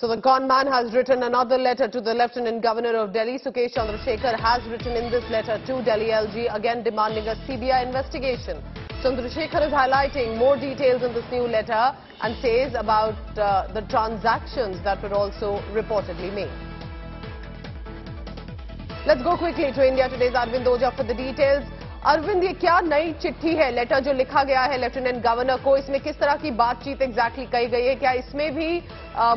So the con man has written another letter to the Lieutenant Governor of Delhi. Sukesh Chandrasekhar has written in this letter to Delhi LG again demanding a CBI investigation. Chandrasekhar is highlighting more details in this new letter and says about uh, the transactions that were also reportedly made. Let's go quickly to India Today's Arvind Oja for the details. Arvind, ये क्या नई चिट्ठी है? Letter जो लिखा गया है lieutenant governor को, इसमें किस तरह की बातचीत एग्जैक्टली कही गई है? क्या इसमें भी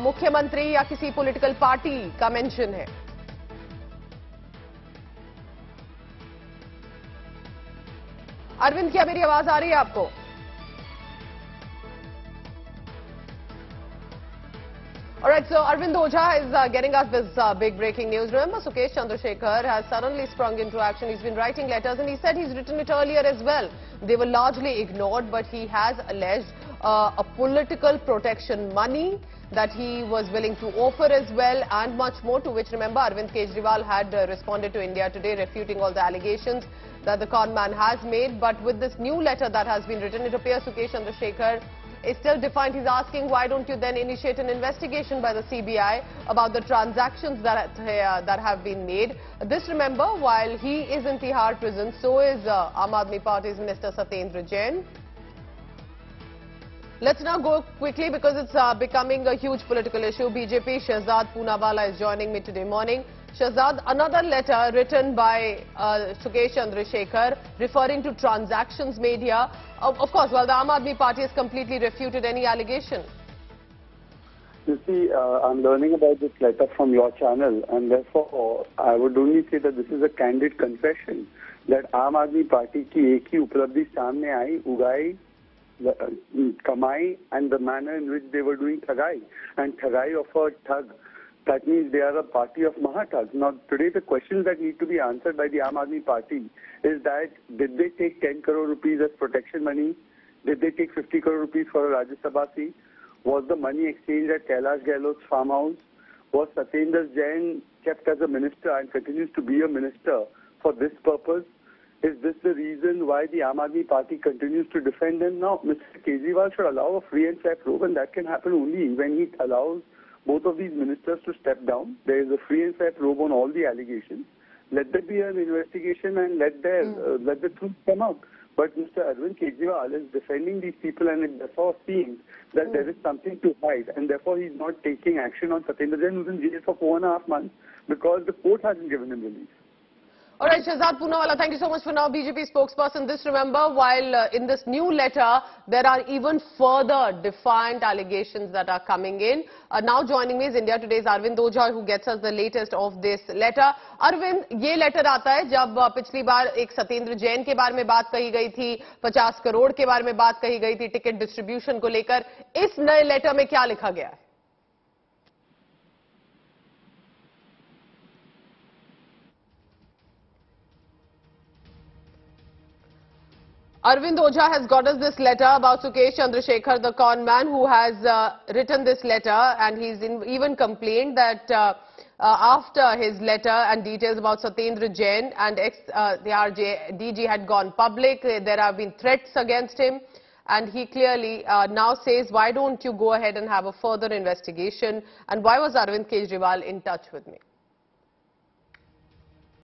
मुख्यमंत्री या किसी पॉलिटिकल पार्टी का मेंशन है? अरविंद, क्या मेरी आवाज़ आ रही है आपको? All right, so Arvind Oja is uh, getting us this uh, big breaking news. Remember, Sukesh Chandrasekhar has suddenly sprung into action. He's been writing letters and he said he's written it earlier as well. They were largely ignored, but he has alleged uh, a political protection money that he was willing to offer as well and much more to which, remember, Arvind Kejriwal had uh, responded to India today refuting all the allegations that the con man has made. But with this new letter that has been written, it appears Sukesh Chandrasekhar is still defined. He's asking why don't you then initiate an investigation by the CBI about the transactions that, uh, that have been made. This remember while he is in Tihar prison so is uh, Aam Aadmi Party's Minister Satyendra Jain. Let's now go quickly because it's uh, becoming a huge political issue. BJP Shehzad Poonawalla is joining me today morning. Shehzad, another letter written by uh, Sukesh referring to transactions made here. Of, of course, well, the Aam Aadmi Party has completely refuted any allegation. You see, uh, I'm learning about this letter from your channel, and therefore, I would only say that this is a candid confession that Aam Aadmi Party ki की एक ही उपलब्धि सामने आई and the manner in which they were doing thagai and thagai of a thug that means they are a party of Mahatag. Now, today the questions that need to be answered by the Aam Party is that did they take 10 crore rupees as protection money? Did they take 50 crore rupees for a Rajya Sabha seat? Was the money exchanged at Kailash Gehlot's farmhouse? Was Satyendra Jain kept as a minister and continues to be a minister for this purpose? Is this the reason why the Aam Party continues to defend him? Now, Mr. Kejriwal should allow a free and fair probe and that can happen only when he allows both of these ministers to step down. There is a free and fair probe on all the allegations. Let there be an investigation and let their mm. uh, let the truth come out. But Mr. Arvind Kejriwal is defending these people and it therefore seems that mm. there is something to hide and therefore he's not taking action on Satyendra Jain who's in jail for four and a half months because the court hasn't given him release. All right, Shehzad Poonawalla, thank you so much for now. BJP spokesperson, this remember, while uh, in this new letter, there are even further defiant allegations that are coming in. Uh, now joining me is India Today's Arvind Oja, who gets us the latest of this letter. Arvind, ये letter आता है जब uh, पिछली बार एक सत्येंद्र जैन के बारे में बात कही गई थी 50 करोड़ के बारे में बात कही गई थी टिकट डिस्ट्रीब्यूशन को लेकर इस नए लेटर में क्या लिखा गया है Arvind Oja has got us this letter about Sukesh Chandrasekhar, the con man who has uh, written this letter. And he's in, even complained that uh, uh, after his letter and details about Satyendra Jain and ex, uh, the RJ, DG had gone public, there have been threats against him. And he clearly uh, now says, why don't you go ahead and have a further investigation? And why was Arvind Kejriwal in touch with me?